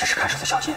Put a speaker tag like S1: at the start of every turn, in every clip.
S1: 这是看守的小心。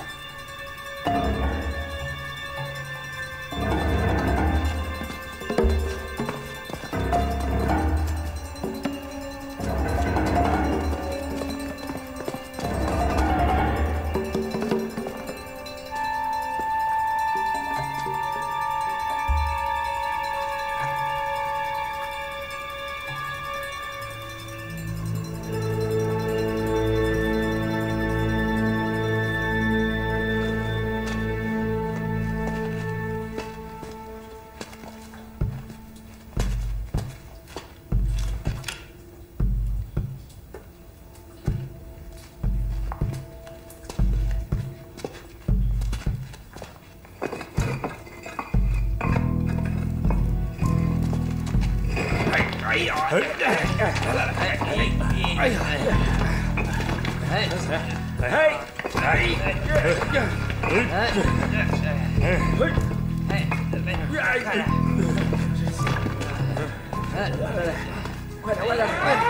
S2: 哎哎哎哎哎！快点快点快点！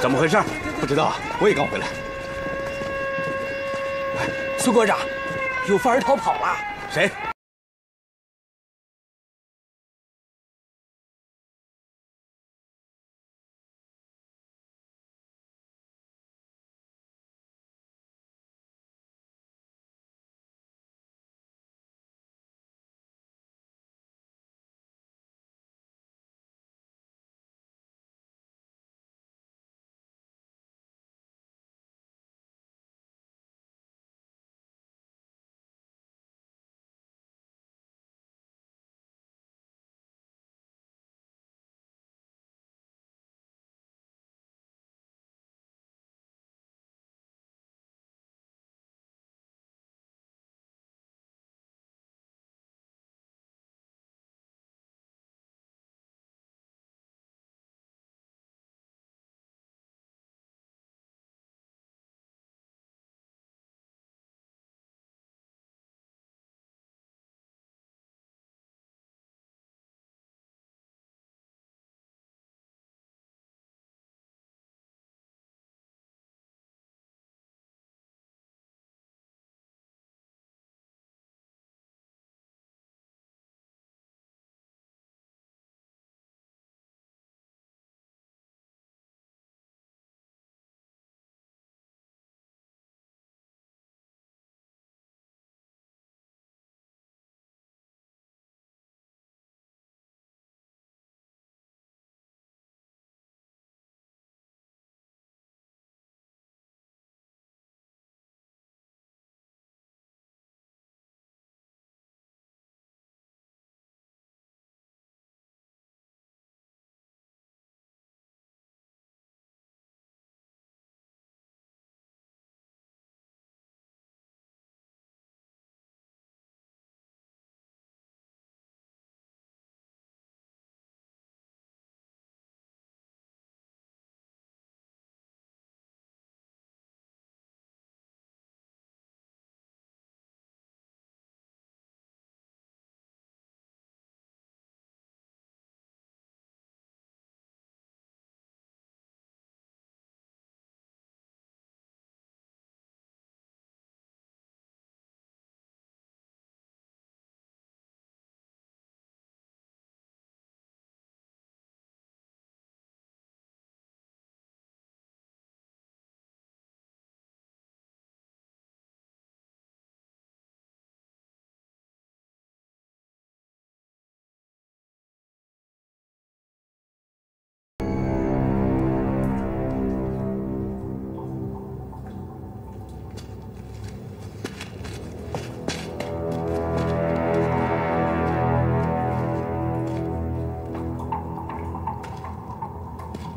S3: 怎么回事？
S4: 不知道，我也刚回来。
S1: 苏科长，有犯人逃跑了。
S3: 谁？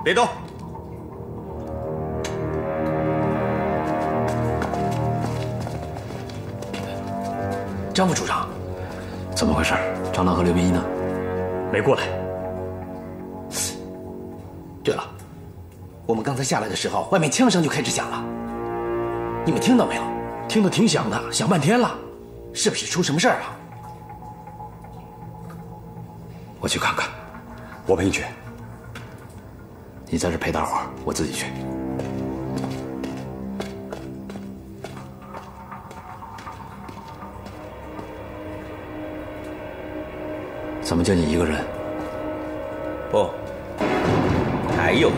S3: 别动！
S1: 张副处长，
S3: 怎么回事？
S1: 张浪和刘明一呢？
S3: 没过来。
S4: 对了，我们刚才下来的时候，外面枪声就开始响了，你们听到没有？
S1: 听得挺响的，响半天了，
S4: 是不是出什么事儿啊？
S3: 我去看看。
S2: 我陪你去。
S3: 你在这陪大伙儿，我自己去。怎么就你一个人？
S5: 不，还有一个。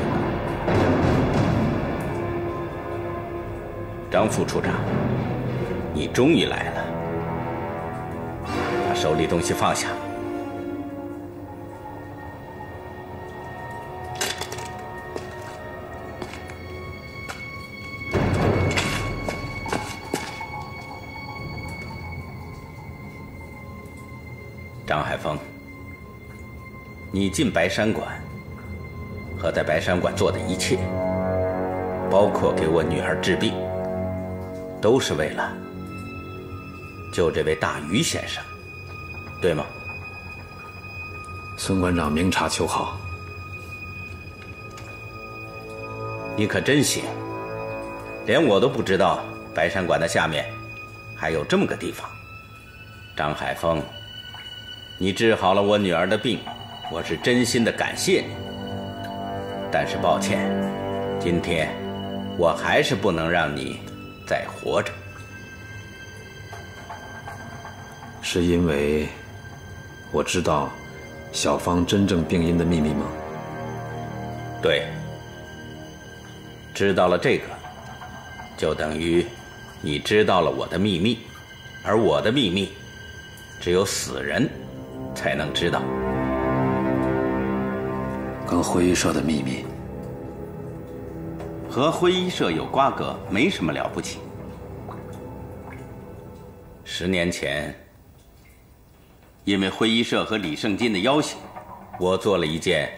S5: 张副处长，你终于来了。把手里东西放下。你进白山馆和在白山馆做的一切，包括给我女儿治病，都是为了救这位大鱼先生，对吗？
S3: 孙馆长明察秋毫，
S5: 你可真行，连我都不知道白山馆的下面还有这么个地方。张海峰，你治好了我女儿的病，我是真心的感谢你。但是抱歉，今天我还是不能让你再活着。
S3: 是因为我知道小芳真正病因的秘密吗？
S5: 对，知道了这个，就等于你知道了我的秘密，而我的秘密，只有死人才能知道。
S3: 和灰衣社的秘密，
S5: 和灰衣社有瓜葛，没什么了不起。十年前，因为灰衣社和李胜金的要挟，我做了一件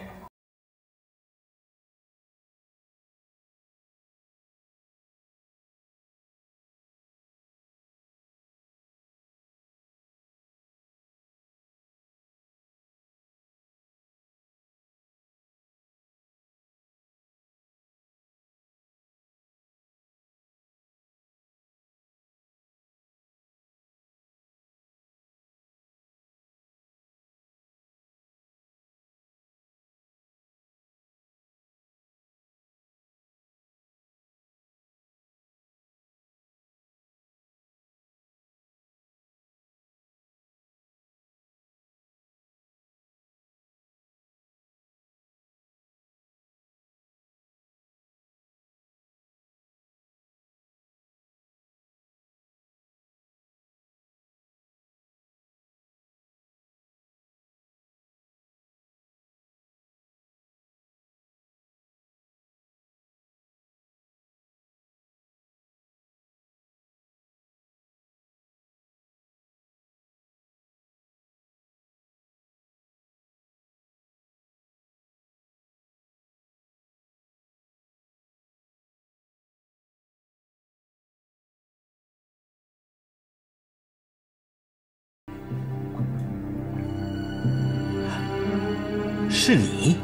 S5: 是你，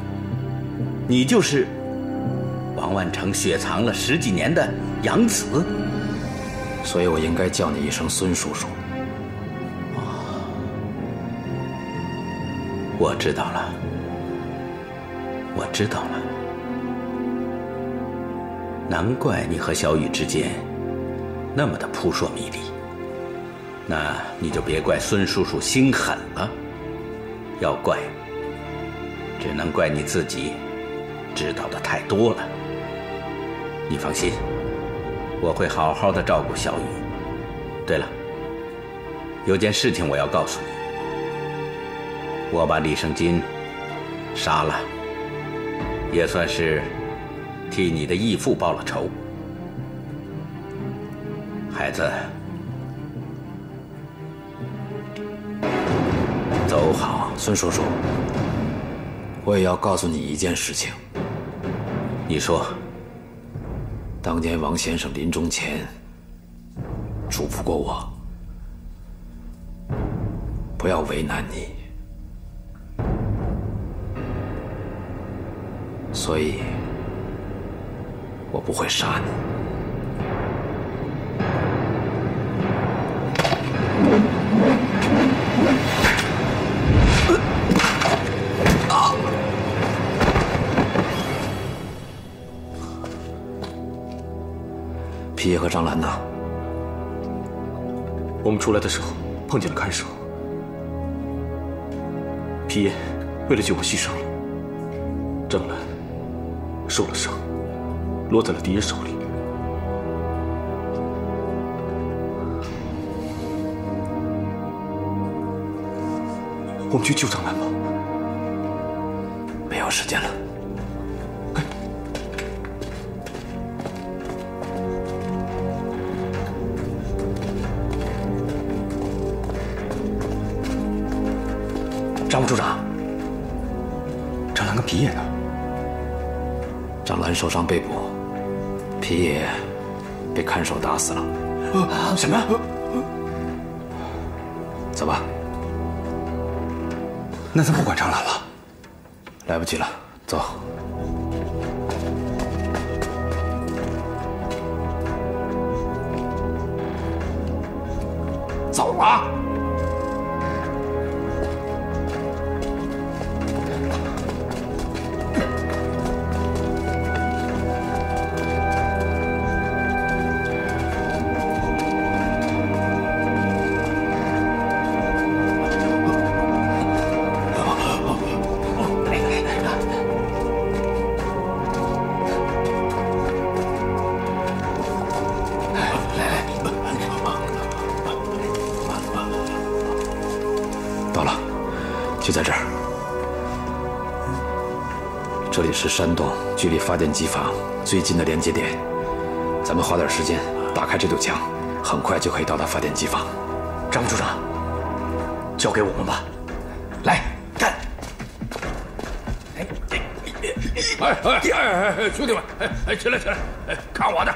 S5: 你就是王万成雪藏了十几年的养子，
S3: 所以我应该叫你一声孙叔叔。
S5: 我知道了，我知道了，难怪你和小雨之间那么的扑朔迷离。那你就别怪孙叔叔心狠了，要怪。只能怪你自己知道的太多了。你放心，我会好好的照顾小雨。对了，有件事情我要告诉你，我把李胜金杀了，也算是替你的义父报了仇。孩子，走好，
S3: 孙叔叔。我也要告诉你一件事情。
S5: 你说，
S3: 当年王先生临终前嘱咐过我，不要为难你，所以我不会杀你。皮爷和张兰呢？
S2: 我们出来的时候碰见了看守，皮爷为了救我牺牲了，张兰受了伤，落在了敌人手里。我们去救张兰吧。
S3: 没有时间了。张副处长，
S2: 张兰跟皮爷呢？
S3: 张兰受伤被捕，皮爷被看守打死了。
S4: 什么？
S3: 走吧，
S2: 那咱不管张兰了。
S3: 来不及了，走距离发电机房最近的连接点。咱们花点时间打开这堵墙，很快就可以到达发电机房。
S1: 张副处长，交给我们吧。
S4: 来干！
S6: 哎哎哎哎，兄弟们，哎哎，起来起来，哎，看我的！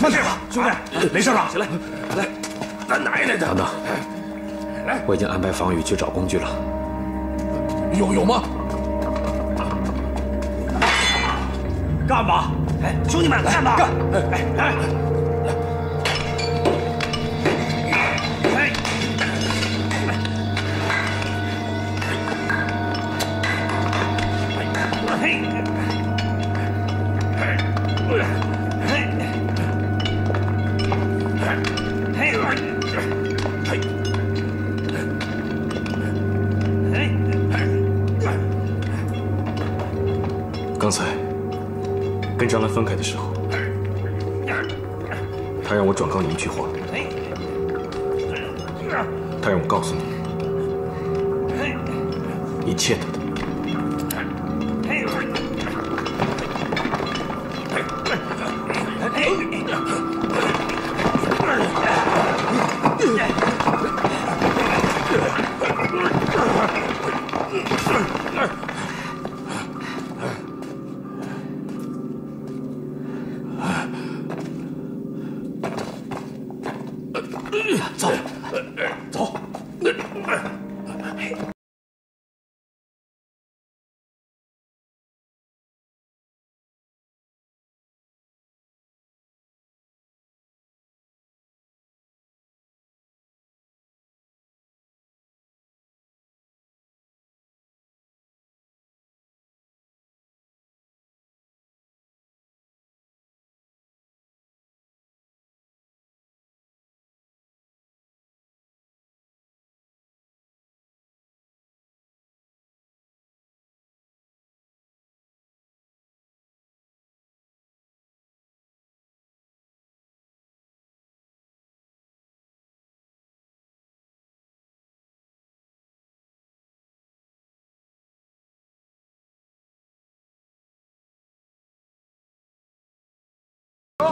S4: 慢点吧，兄弟，没事吧？
S6: 起来，来，咱奶奶的！
S3: 等等，我已经安排房宇去找工具了。
S6: 有有吗？
S4: 干吧！哎，兄弟们，干吧！干！哎哎
S2: 我告诉你，你欠他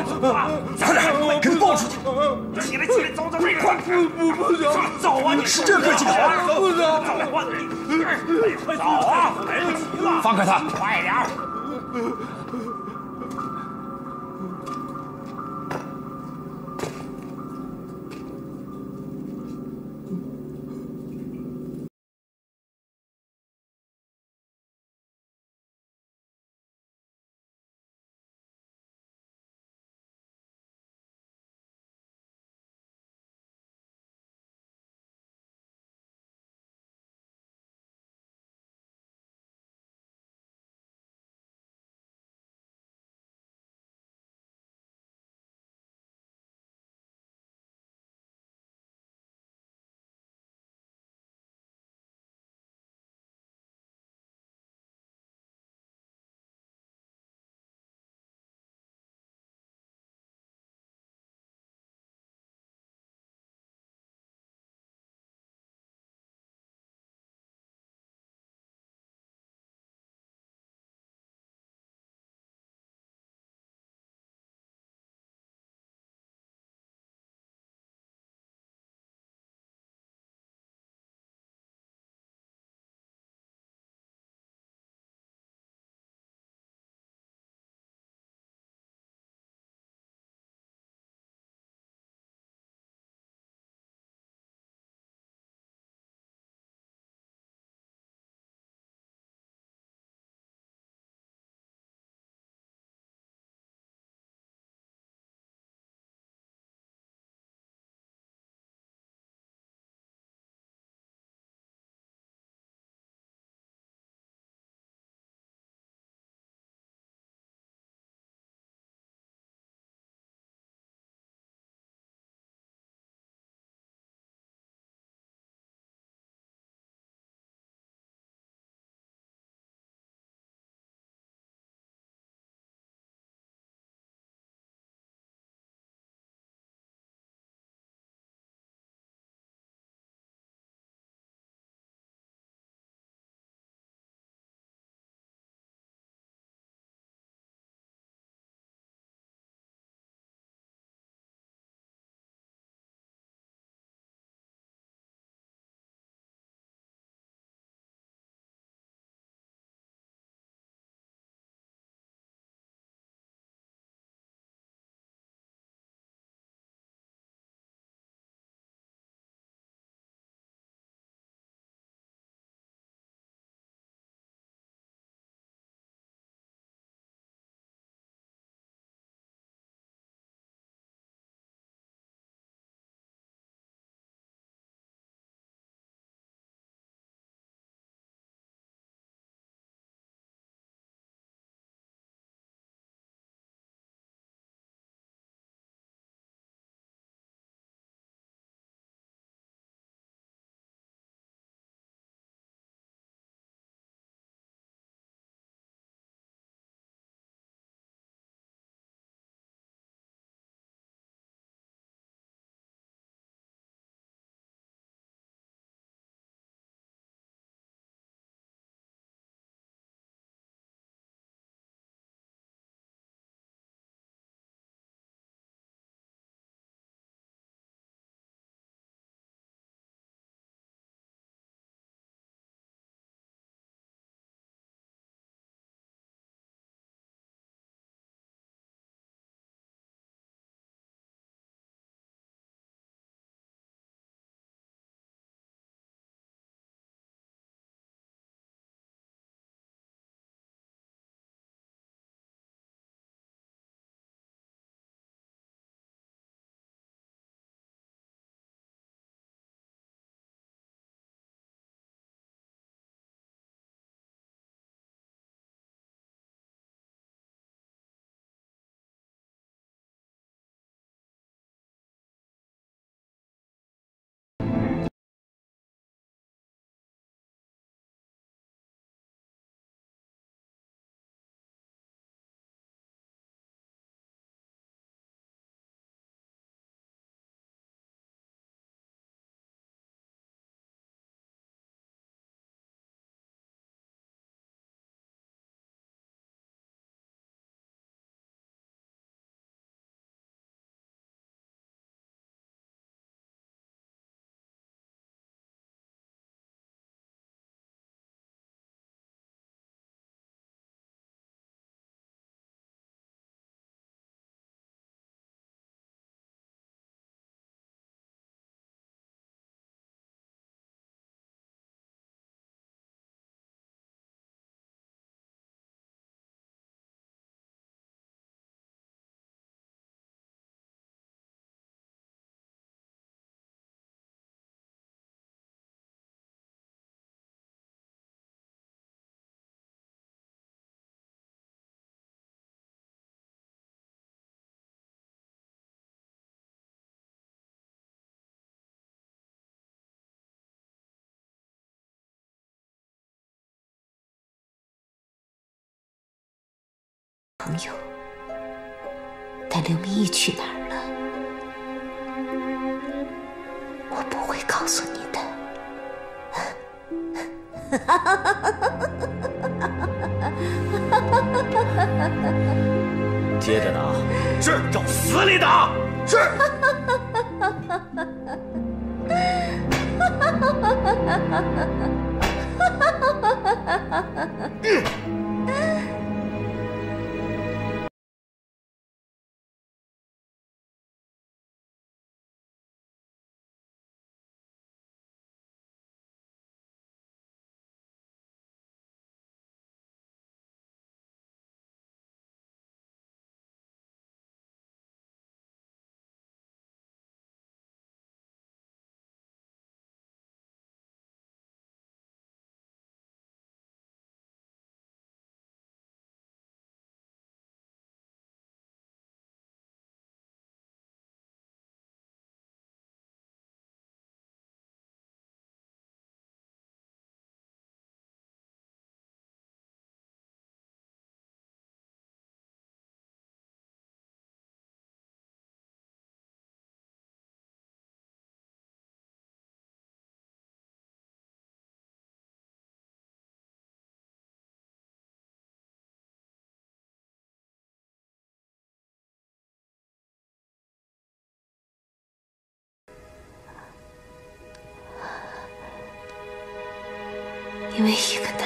S2: 的。
S4: 快点，给他抱出去！起来，起来，走走，快！不不不行，走啊！你是这个劲啊！不行，走啊！你快走啊！来不及了，
S3: 放开他！
S4: 快点！
S7: 朋友，但刘明义去哪儿了，我不会告诉你的。
S1: 接着打，
S6: 是
S1: 照死里打，
S6: 是。
S7: 因为一个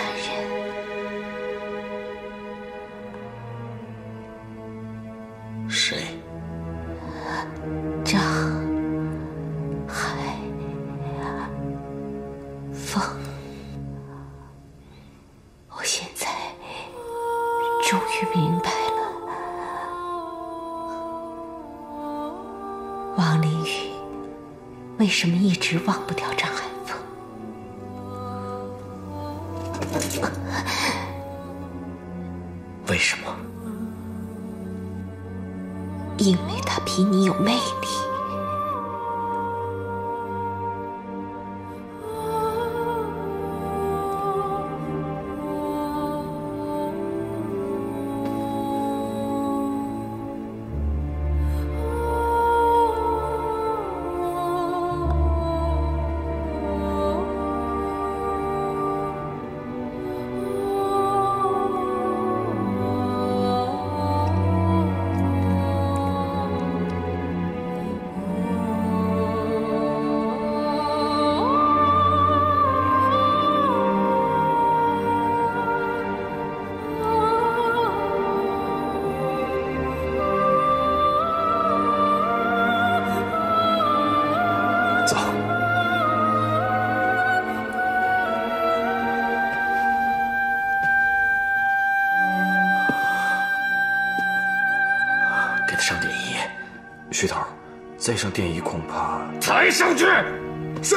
S2: 再上电椅恐怕……
S6: 抬上去。是。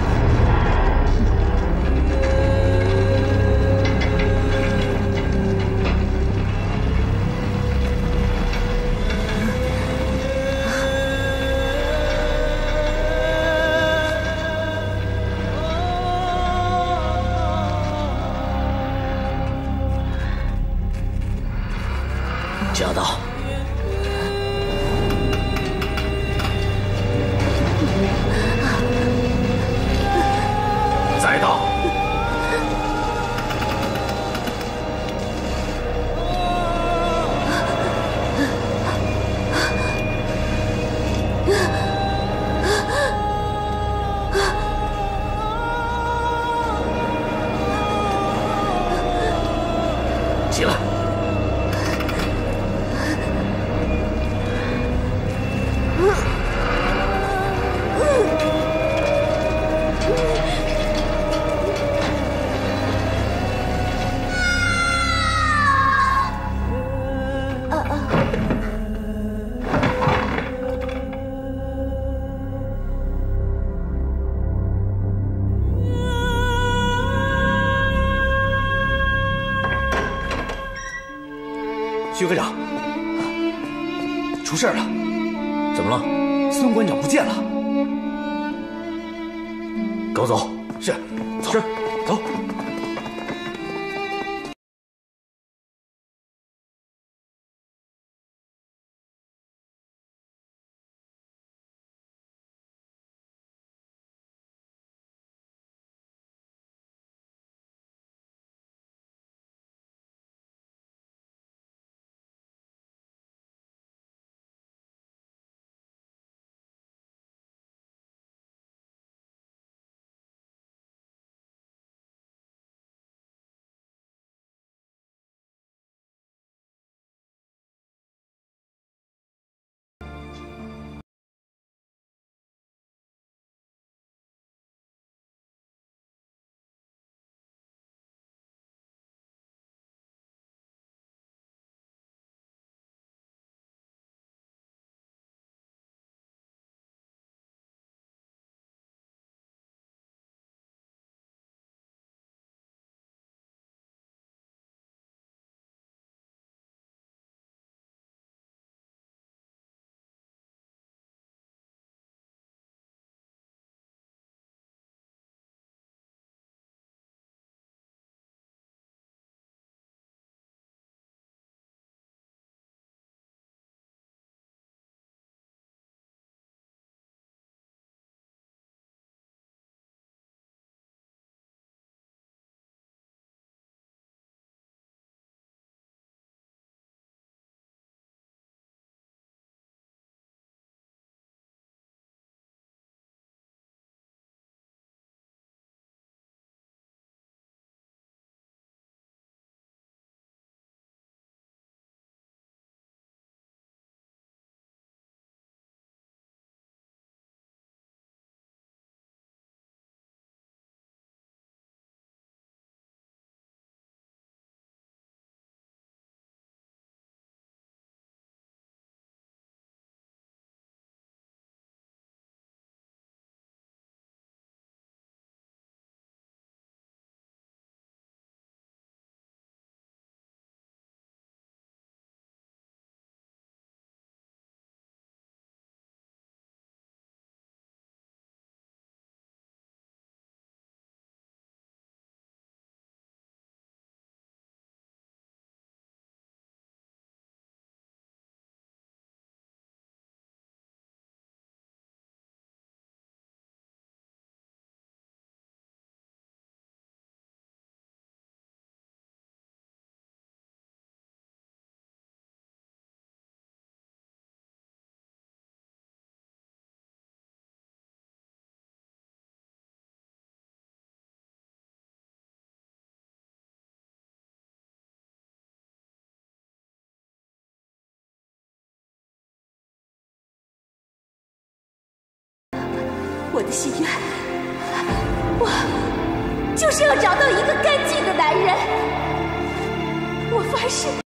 S4: 徐科长，出事了！
S8: 怎么了？
S4: 孙馆长不见了。
S8: 跟我走。
S4: 是，
S8: 是，
S4: 走。
S9: 我的心愿，我就是要找到一个干净的男人。我发誓。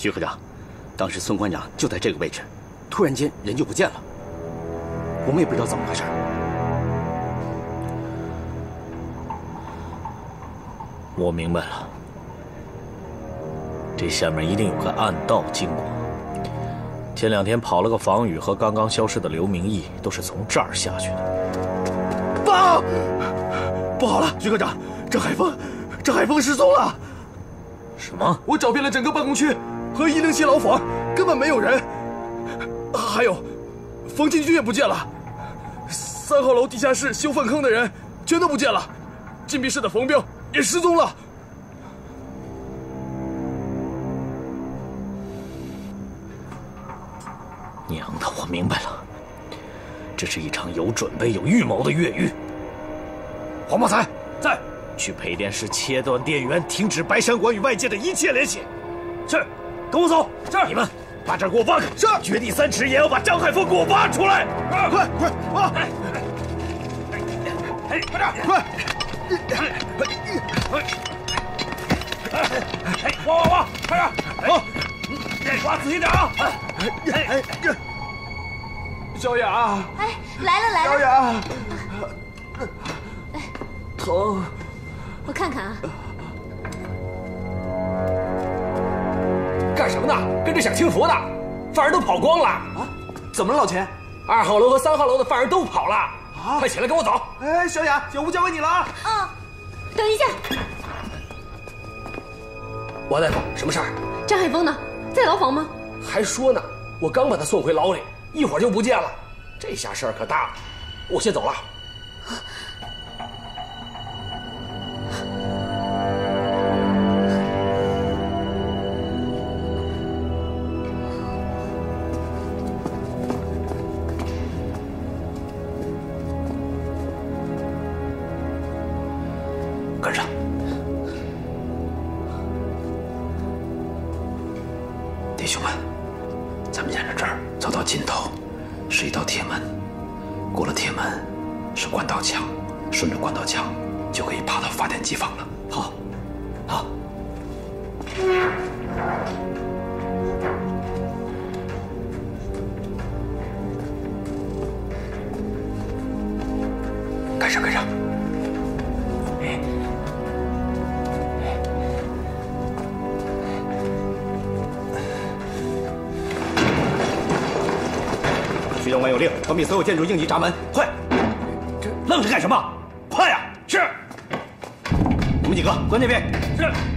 S4: 徐科长，当时孙馆长就在这个位置，突然间人就不见了，我们也不知道怎么回事。
S8: 我明白了，这下面一定有个暗道经过。前两天跑了个房宇和刚刚消失的刘明义，都是从这儿下去的。
S1: 报！不好了，徐科长，张海峰，张海峰失踪了。
S8: 什么？
S1: 我找遍了整个办公区和一零七牢房，根本没有人。还有，冯进军也不见了。三号楼地下室修粪坑的人全都不见了，禁闭室的冯彪也失踪了。
S8: 娘的，我明白了，这是一场有准备、有预谋的越狱。黄茂才在，去配电室切断电源，停止白山馆与外界的一切联系。是，跟我走。是，你们把这儿给我挖开。
S1: 是，
S8: 掘地三尺也要把张海峰给我挖出来。
S1: 快快快，挖！
S8: 哎，快点，
S1: 快！
S8: 哎，挖挖挖，快点！好，挖仔细点啊！
S1: 哎哎，小雅，
S9: 哎，来了来了。
S1: 小雅，疼。
S9: 我看看啊。
S10: 什么呢？跟着享清福呢？犯人都跑光了啊！
S1: 怎么了，老钱？
S10: 二号楼和三号楼的犯人都跑了啊！快起来，跟我走！
S1: 哎，小雅，小吴交给你了啊！
S9: 嗯，等一下。
S10: 王大夫，什么事儿？
S9: 张海峰呢？在牢房吗？
S10: 还说呢，我刚把他送回牢里，一会儿就不见了。这下事儿可大了，我先走了。
S4: 关闭所有建筑应急闸门，快！
S11: 愣着干什么？快呀！
S4: 是。你们几个关那边。
S11: 是。